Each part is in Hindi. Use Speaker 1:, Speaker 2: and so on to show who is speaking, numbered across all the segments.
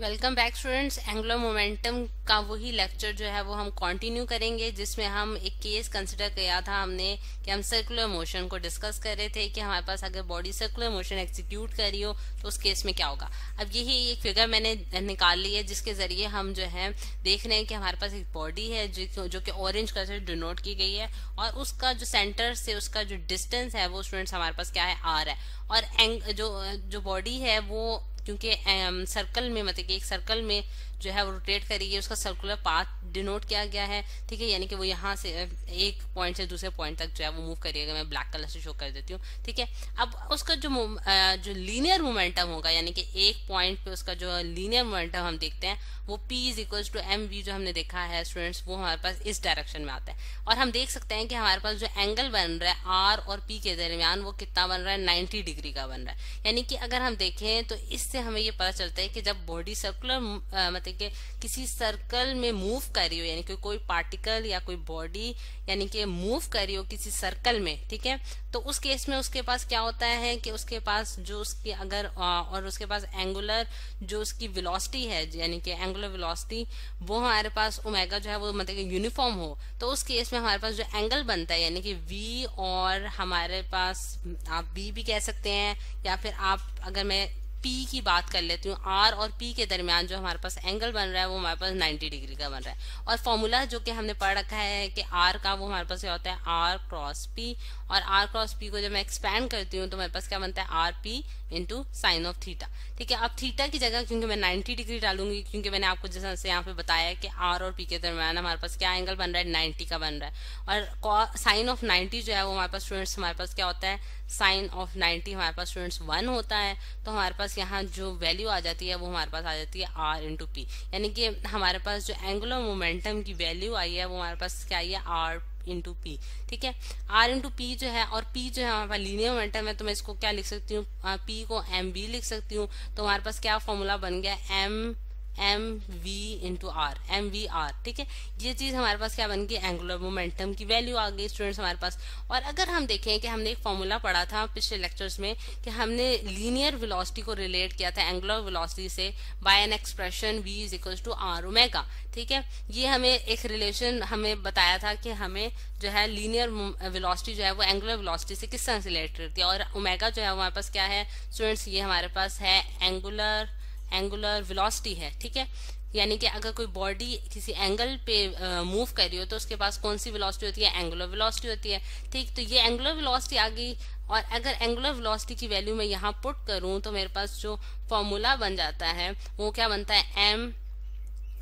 Speaker 1: Welcome back students angular momentum का वही लेक्चर जो है वो हम कंटिन्यू करेंगे, जिसमें हम एक केस कंसिडर किया था हमने कि हम सर्कुलर मोशन को डिस्कस कर रहे थे कि हमारे पास अगर बॉडी सर्कुलर मोशन एग्जीक्यूट करी हो तो उस केस में क्या होगा? अब यही एक फिगर मैंने निकाल ली है, जिसके ज़रिए हम जो है देख रहे हैं कि हमारे पास एक बॉडी है, जो कि ऑरेंज कलर से डिनोट की गई है, और उसका जो सेंटर से उसका जो डिस्टेंस है वो स्टूडेंट्स हमारे पास क्या है? आर है। और एंग जो जो बॉडी है वो क्योंकि सर्कल में मतलब कि एक सर्कल में जो है वो रोटेट करेगी उसका सर्कुलर पाथ डिनोट किया गया है। ठीक है, यानी कि वो यहाँ से एक पॉइंट से दूसरे पॉइंट तक जो है वो मूव करिएगा मैं ब्लैक कलर से शो कर देती हूँ। ठीक है, अब उसका जो जो लीनियर मोमेंटम होगा, यानी कि एक पॉइंट पे उसका जो लीनियर मोमेंटम हम देखते हैं, वो P is equal to M V जो हमने देखा है स्टूडेंट्स वो हमारे पास इस डायरेक्शन में आता है। और हम देख सकते हैं कि हमारे पास जो एंगल बन रहा है आर और पी के दरमियान, वो कितना बन रहा है? नाइन्टी डिग्री का बन रहा है। यानी कि अगर हम देखें तो इससे हमें ये पता चलता है कि जब बॉडी सर्कुलर मतलब कि किसी सर्कल में मूव कर रही हो, यानी कि कोई पार्टिकल या कोई बॉडी यानी कि मूव कर रही हो किसी सर्कल में, ठीक है? तो उस केस में उसके पास क्या होता है कि उसके पास जो उसकी अगर और उसके पास एंगुलर जो उसकी वेलोसिटी है, यानी कि एंगुलर वेलोसिटी वो हमारे पास ओमेगा जो है वो मतलब कि यूनिफॉर्म हो। तो उस केस में हमारे पास जो एंगल बनता है, यानी कि वी और हमारे पास, आप बी भी कह सकते हैं, या फिर आप, अगर मैं पी की बात कर लेती हूँ। आर और पी के दरमियान जो हमारे पास एंगल बन रहा है, वो हमारे पास 90 डिग्री का बन रहा है। और फॉर्मूला जो कि हमने पढ़ रखा है कि आर का वो हमारे पास क्या होता है? आर क्रॉस पी और आर क्रॉस पी को जब मैं एक्सपैंड करती हूँ तो मेरे पास क्या बनता है? R P into sine of theta ठीक है, अब थीटा की जगह क्योंकि मैं 90 डिग्री डालूँगी, क्योंकि मैंने आपको जैसा से यहाँ पे बताया कि आर और पी के दरमियान हमारे पास क्या एंगल बन रहा है? 90 का बन रहा है। और साइन ऑफ़ 90 जो है, वो हमारे पास स्टूडेंट्स हमारे पास क्या होता है? साइन ऑफ़ 90 हमारे पास स्टूडेंट्स वन होता है तो हमारे पास यहाँ जो वैल्यू आ जाती है, वो हमारे पास आ जाती है आर इंटू पी यानी कि हमारे पास जो एंगुलर मोमेंटम की वैल्यू आई है, वो हमारे पास क्या आई है? आर इंटू पी ठीक है? आर इंटू पी जो है, और पी जो है, हमारे पास लीनियर मोमेंटम है तो मैं इसको क्या लिख सकती हूँ? पी को एम बी लिख सकती हूँ तो हमारे पास क्या फॉर्मूला बन गया? M M V into R M V R ठीक है? ये चीज़ हमारे पास क्या बन गई? एंगुलर मोमेंटम की वैल्यू आ गई स्टूडेंट्स हमारे पास। और अगर हम देखें कि हमने एक फॉर्मूला पढ़ा था पिछले लेक्चर्स में कि हमने लीनियर वेलोसिटी को रिलेट किया था एंगुलर वेलोसिटी से by an expression V is equal to R omega ठीक है? ये हमें एक रिलेशन हमें बताया था कि हमें जो है लीनियर वेलोसिटी जो है वो एंगुलर वेलोसिटी से किस तरह से रिलेट करती है? और ओमेगा जो है हमारे पास क्या है? स्टूडेंट्स ये हमारे पास है एंगुलर एंगुलर वेलोसिटी है, ठीक है? यानी कि अगर कोई बॉडी किसी एंगल पे मूव कर रही हो तो उसके पास कौन सी वेलोसिटी होती है? एंगुलर वेलोसिटी होती है, ठीक? तो ये एंगुलर वेलोसिटी आ गई, और अगर एंगुलर वेलोसिटी की वैल्यू मैं यहाँ पुट करूँ तो मेरे पास जो फॉर्मूला बन जाता है, वो क्या बनता है? M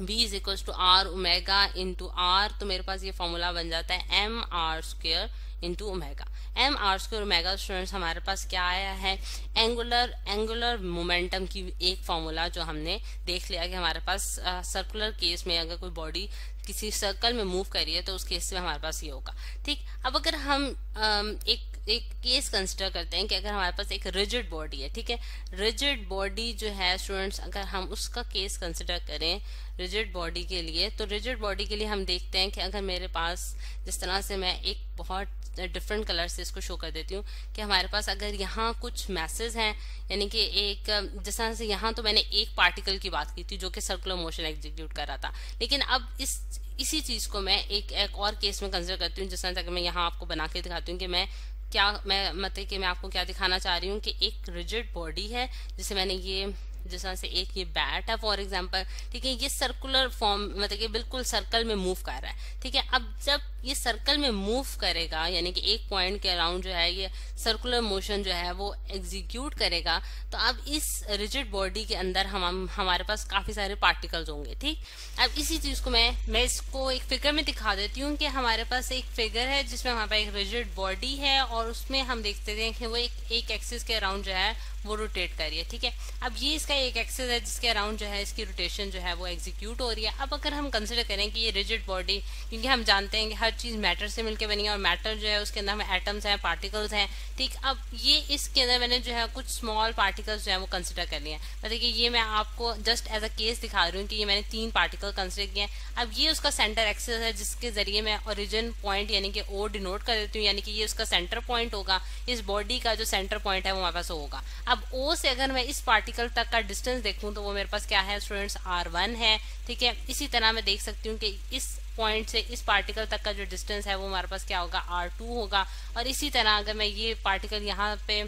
Speaker 1: v is equal to R omega into R तो मेरे पास ये फॉर्मूला बन जाता है M R square into omega M R square omega students हमारे पास क्या आया है? एंगुलर एंगुलर मोमेंटम की एक फॉर्मूला जो हमने देख लिया कि हमारे पास सर्कुलर केस में अगर कोई बॉडी किसी सर्कल में मूव करिए तो उस केस में हमारे पास ये होगा। ठीक? अब अगर हम एक एक केस कंसिडर करते हैं कि अगर हमारे पास एक रिजिड बॉडी है, ठीक है? रिजिड बॉडी जो है स्टूडेंट्स अगर हम उसका केस कंसिडर करें रिजिड बॉडी के लिए तो रिजिड बॉडी के लिए हम देखते हैं कि अगर मेरे पास, जिस तरह से मैं एक बहुत डिफरेंट कलर से इसको शो कर देती हूँ, कि हमारे पास अगर यहाँ कुछ मैसेज हैं, यानी कि एक, जिस तरह से यहाँ तो मैंने एक पार्टिकल की बात की थी जो कि सर्कुलर मोशन एग्जीक्यूट कर रहा था। लेकिन अब इस, इसी चीज़ को मैं एक एक और केस में कंसिडर करती हूँ, जिस तरह से अगर मैं यहाँ आपको बना के दिखाती हूँ कि मैं क्या मैं मतलब कि मैं आपको क्या दिखाना चाह रही हूँ कि एक रिजिड बॉडी है, जिसे मैंने ये, जिस तरह से एक ये बैट है फॉर एग्ज़ाम्पल ठीक है, ये सर्कुलर फॉर्म मतलब कि बिल्कुल सर्कल में मूव कर रहा है, ठीक है। अब जब ये सर्कल में मूव करेगा, यानी कि एक पॉइंट के अराउंड जो है, ये सर्कुलर मोशन जो है, वो एग्जीक्यूट करेगा। तो अब इस रिजिड बॉडी के अंदर हम हमारे पास काफ़ी सारे पार्टिकल्स होंगे, ठीक? अब इसी चीज़ को मैं मैं इसको एक फिगर में दिखा देती हूँ कि हमारे पास एक फिगर है, जिसमें हमारे पास एक रिजिड बॉडी है, और उसमें हम देखते हैं कि वो एक एक एक्सिस के अराउंड जो है, वो रोटेट करिए ठीक है? अब ये इसका एक एक्सिस है, जिसके अराउंड जो है, इसकी रोटेशन जो है, वो एग्जीक्यूट हो रही है। अब अगर हम कंसिडर करें कि ये रिजिड बॉडी क्योंकि हम जानते हैं कि हर हर चीज़ मैटर से मिलकर बनी है और मैटर जो है उसके अंदर हमें एटम्स हैं पार्टिकल्स हैं। ठीक, अब ये इसके अंदर मैंने जो है कुछ स्मॉल पार्टिकल्स जो है वो कंसिडर कर लिए हैं। मतलब कि ये मैं आपको जस्ट एज अ केस दिखा रही हूँ कि ये मैंने तीन पार्टिकल कंसिडर किए हैं। अब ये उसका सेंटर एक्सेस है जिसके ज़रिए मैं ओरिजिन पॉइंट यानी कि ओ डिनोट कर देती हूँ, यानी कि ये उसका सेंटर पॉइंट होगा, इस बॉडी का जो सेंटर पॉइंट है वो हमारे पास होगा। अब ओ से अगर मैं इस पार्टिकल तक का डिस्टेंस देखूँ तो वो मेरे पास क्या है? स्टूडेंट्स आर वन है। ठीक है, इसी तरह मैं देख सकती हूँ कि इस पॉइंट से इस पार्टिकल तक का जो डिस्टेंस है वो हमारे पास क्या होगा? आर टू होगा। और इसी तरह अगर मैं ये पार्टिकल यहाँ पे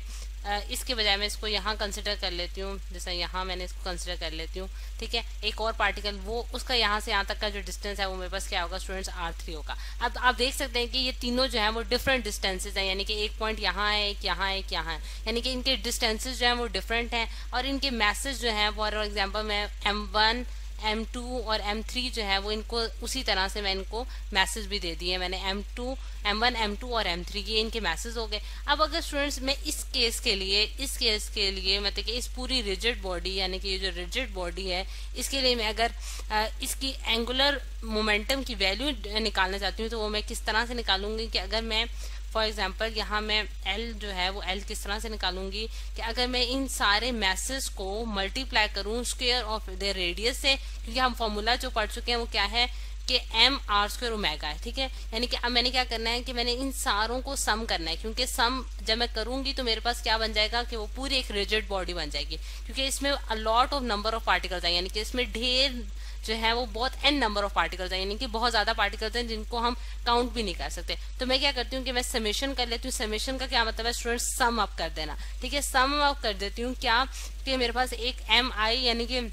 Speaker 1: इसके बजाय मैं इसको यहाँ कंसिडर कर लेती हूँ, जैसा यहाँ मैंने इसको कंसिडर कर लेती हूँ, ठीक है? एक और पार्टिकल वो उसका यहाँ से यहाँ तक का जो डिस्टेंस है वो मेरे पास क्या होगा? स्टूडेंट्स आर थ्री होगा। अब, आप देख सकते हैं कि ये तीनों जो है वो डिफरेंट डिस्टेंसेज हैं, यानी कि एक पॉइंट यहाँ है, एक यहाँ है, एक यहाँ है। यानी कि इनके डिस्टेंसेज जो है वो डिफरेंट हैं, और इनके मैसेज जो है फॉर एग्ज़ाम्पल मैं एम वन एम टू और एम थ्री जो है वो इनको उसी तरह से मैं इनको मैसेज भी दे दिए मैंने M two M one M two और एम थ्री ये इनके मैसेज हो गए। अब अगर स्टूडेंट्स मैं इस केस के लिए इस केस के लिए मतलब कि इस पूरी रिजिड बॉडी यानी कि ये जो रिजिड बॉडी है इसके लिए मैं अगर आ, इसकी एंगुलर मोमेंटम की वैल्यू निकालना चाहती हूँ तो वो मैं किस तरह से निकालूँगी कि अगर मैं फॉर एग्ज़ाम्पल यहाँ मैं एल जो है, वो एल किस तरह से निकालूँगी कि अगर मैं इन सारे मैसेज को मल्टीप्लाई करूँ स्क्वेयर ऑफ़ द रेडियस से, क्योंकि हम फॉर्मूला जो पढ़ चुके हैं, वो क्या है कि एम आर स्क्वेयर ओमेगा है, ठीक है? यानी कि अब मैंने क्या करना है कि मैंने इन सारों को सम करना है, क्योंकि सम जब मैं करूँगी तो मेरे पास क्या बन जाएगा कि वो पूरी एक रिजिड बॉडी बन जाएगी, क्योंकि इसमें a lot of number of particles है, यानी कि इसमें ढेर जो है वो बहुत एन नंबर ऑफ़ पार्टिकल्स है, यानी कि बहुत ज़्यादा पार्टिकल्स हैं जिनको हम काउंट भी नहीं कर सकते। तो मैं क्या करती हूँ कि मैं समेशन कर लेती हूँ। समेशन का क्या मतलब है? स्टूडेंट सम अप कर देना। ठीक है? सम अप कर देती हूँ क्या? कि मेरे पास एक एम आई यानी कि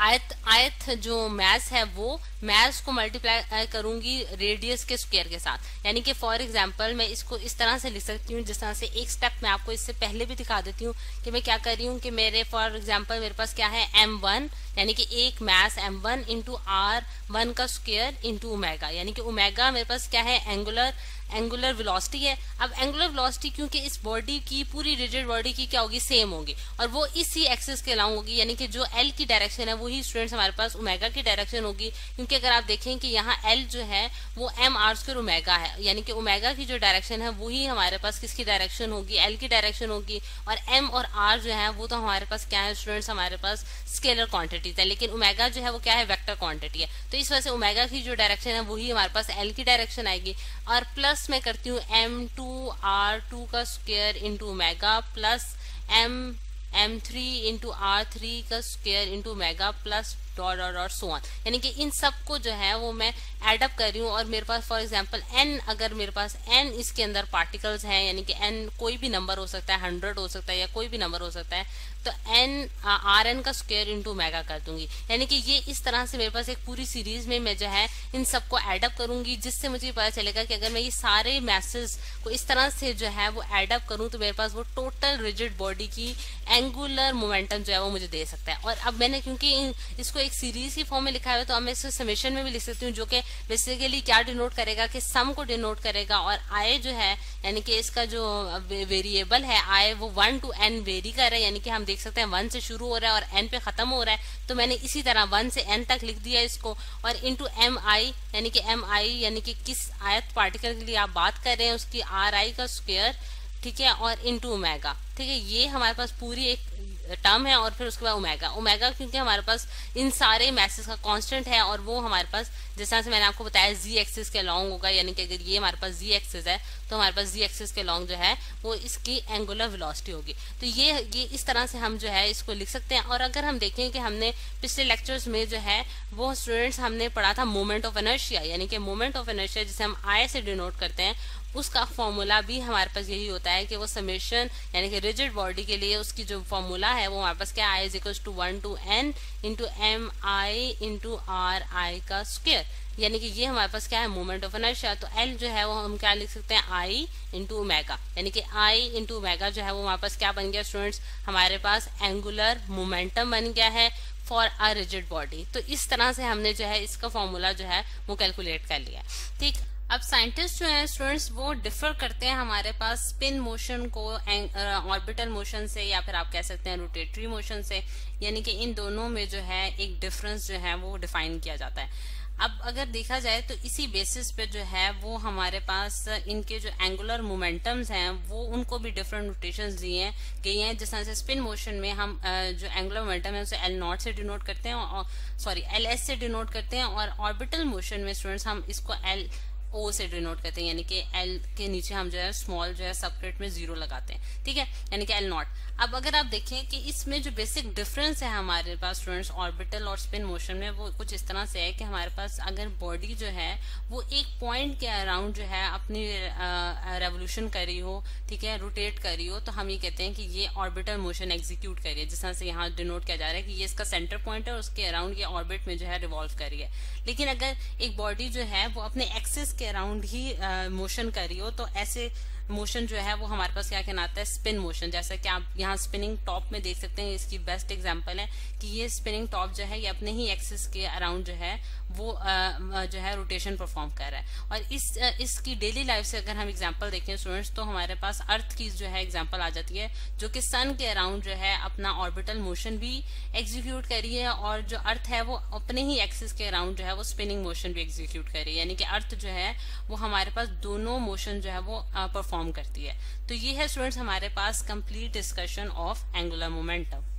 Speaker 1: आयत आयत जो मैथ है वो मैथ्स को मल्टीप्लाई करूँगी रेडियस के स्क्वायर के साथ। यानी कि फॉर एग्जांपल मैं इसको इस तरह से लिख सकती हूँ, जिस तरह से एक स्टेप मैं आपको इससे पहले भी दिखा देती हूँ कि मैं क्या कर रही हूँ कि मेरे फॉर एग्जांपल मेरे पास क्या है? एम वन यानी कि एक math M one into R one का स्क्वेयर इंटू ओमेगा यानी कि ओमेगा मेरे पास क्या है? एंगुलर एंगुलर वेलोसिटी है। अब एंगुलर वेलोसिटी क्योंकि इस बॉडी की, पूरी रिजिड बॉडी की क्या होगी? सेम होगी। और वो इसी एक्सिस के अलाउ होगी। यानी कि जो एल की डायरेक्शन है, वही स्टूडेंट्स हमारे पास ओमेगा की डायरेक्शन होगी। क्योंकि अगर आप देखें कि यहाँ एल जो है, वो एम आर स्क्र ओमेगा है। यानी कि ओमेगा की जो डायरेक्शन है, वही हमारे पास किसकी डायरेक्शन होगी? एल की डायरेक्शन होगी। और एम और आर जो है, वो तो हमारे पास क्या है? स्टूडेंट्स हमारे पास स्केलर क्वांटिटीज है, लेकिन उमेगा जो है वो क्या है? वेक्टर क्वांटिटी है। तो इस वजह से उमेगा की जो डायरेक्शन है, वही हमारे पास एल की डायरेक्शन आएगी। और प्लस मैं करती हूँ एम टू आर टू का square into omega plus M M three into R three का square into omega plus dot dot dot so on यानी कि इन सबको जो है वो मैं एडअप कर रही हूँ और मेरे पास फॉर एग्ज़ाम्पल एन अगर मेरे पास एन इसके अंदर पार्टिकल्स हैं, यानी कि एन कोई भी नंबर हो सकता है हंड्रेड हो सकता है या कोई भी नंबर हो सकता है तो एन आर एन का स्क्वायर इंटू मेगा कर दूँगी। यानी कि ये इस तरह से मेरे पास एक पूरी सीरीज़ में मैं जो है इन सबको एडअप करूँगी, जिससे मुझे पता चलेगा कि अगर मैं ये सारे मैसेज को इस तरह से जो है वो एडअप करूँ तो मेरे पास वो टोटल रिजिड बॉडी की एंगुलर मोमेंटम जो है वो मुझे दे सकता है। और अब मैंने क्योंकि इसको एक सीरीज़ की फॉर्म में लिखा हुआ है तो अब मैं इसको समेशन में भी लिख सकती हूँ, जो कि बेसिकली क्या डिनोट करेगा, कि सम को डिनोट करेगा, और आय जो है, यानी कि इसका जो वेरिएबल है आय वो वन टू एन वेरी कर रहा है, यानी कि हम देख सकते हैं वन से शुरू हो रहा है और एन पे खत्म हो रहा है तो मैंने इसी तरह वन से एन तक लिख दिया इसको, और इंटू एम आई यानी कि एम आई यानी कि किस आयत पार्टिकल के लिए आप बात कर रहे हैं, उसकी आर आई का स्क्वेयर ठीक है, और इंटू ओमेगा ठीक है, ये हमारे पास पूरी एक टर्म है और फिर उसके बाद ओमेगा। ओमेगा क्योंकि हमारे पास इन सारे मैसेज का कांस्टेंट है और वो हमारे पास, जिस तरह से मैंने आपको बताया जी एक्सिस के लॉन्ग होगा, यानी कि अगर ये हमारे पास जी एक्सिस है तो हमारे पास जी एक्सिस के लॉन्ग जो है, वो इसकी एंगुलर वेलोसिटी होगी। तो ये ये इस तरह से हम जो है इसको लिख सकते हैं। और अगर हम देखें कि हमने पिछले लेक्चर्स में जो है, वो स्टूडेंट्स हमने पढ़ा था मोमेंट ऑफ़ एनर्शिया यानी कि मोमेंट ऑफ़ एनर्शिया जिसे हम आई से डिनोट करते हैं उसका फॉर्मूला भी हमारे पास यही होता है कि वो समेशन यानी कि रिजिड बॉडी के लिए उसकी जो फॉर्मूला है, वो हमारे पास क्या I is to one to N into M I into R I का स्क्वेयर यानी कि ये हमारे पास क्या है? मोमेंट ऑफ़ इनर्शिया तो एल जो है वो हम क्या लिख सकते हैं? आई इंटू ओमेगा यानी कि आई इंटू ओमेगा जो है वो हमारे पास क्या बन गया स्टूडेंट्स हमारे पास एंगुलर मोमेंटम बन गया है फॉर अ रिजिड बॉडी तो इस तरह से हमने जो है इसका फॉर्मूला जो है वो कैलकुलेट कर लिया ठीक? अब साइंटिस्ट जो है स्टूडेंट्स वो डिफर करते हैं हमारे पास स्पिन मोशन को ऑर्बिटल मोशन से या फिर आप कह सकते हैं रोटेटरी मोशन से, यानी कि इन दोनों में जो है, एक डिफरेंस जो है, वो डिफाइन किया जाता है। अब अगर देखा जाए तो इसी बेसिस पे जो है, वो हमारे पास इनके जो एंगुलर मोमेंटम्स हैं, वो उनको भी डिफरेंट नोटेशन दिए हैं गई हैं जिस तरह से स्पिन मोशन में हम जो एंगुलर मोमेंटम है, उसे एल नॉट से डिनोट करते हैं सॉरी एल एस से डिनोट करते हैं, और ऑर्बिटल मोशन में स्टूडेंट्स हम इसको एल ओ से डिनोट करते हैं, यानी कि एल के नीचे हम जो है स्मॉल जो है सबक्रेट में ज़ीरो लगाते हैं, ठीक है? यानी कि एल नॉट अब अगर आप देखें कि इसमें जो बेसिक डिफरेंस है हमारे पास स्टूडेंट्स ऑर्बिटल और स्पिन मोशन में, वो कुछ इस तरह से है कि हमारे पास अगर बॉडी जो है, वो एक पॉइंट के अराउंड जो है, अपनी रेवोल्यूशन कर रही हो, ठीक है? रोटेट कर रही हो तो हम ये कहते हैं कि ये ऑर्बिटल मोशन एग्जीक्यूट करिए जिस तरह से यहाँ डिनोट किया जा रहा है कि ये इसका सेंटर पॉइंट है और उसके अराउंड ये ऑर्बिट में जो है रिवॉल्व करिए लेकिन अगर एक बॉडी जो है, वो अपने एक्सिस के अराउंड ही मोशन कर रही हो तो ऐसे मोशन जो है, वो हमारे पास क्या कहलाता है? स्पिन मोशन जैसा कि आप यहाँ स्पिनिंग टॉप में देख सकते हैं, इसकी बेस्ट एग्जांपल है कि ये स्पिनिंग टॉप जो है, ये अपने ही एक्सिस के अराउंड जो है, वो जो है रोटेशन परफॉर्म कर रहा है। और इस इसकी डेली लाइफ से अगर हम एग्ज़ाम्पल देखें स्टूडेंट्स तो हमारे पास अर्थ की जो है एग्ज़ाम्पल आ जाती है, जो कि सन के अराउंड जो है, अपना ऑर्बिटल मोशन भी एग्जीक्यूट करी है और जो अर्थ है, वो अपने ही एक्सिस के अराउंड जो है, वो स्पिनिंग मोशन भी एग्जीक्यूट करी है। यानी कि अर्थ जो है, वो हमारे पास दोनों मोशन जो है, वो परफॉर्म करती है। तो ये है स्टूडेंट्स हमारे पास complete discussion of angular momentum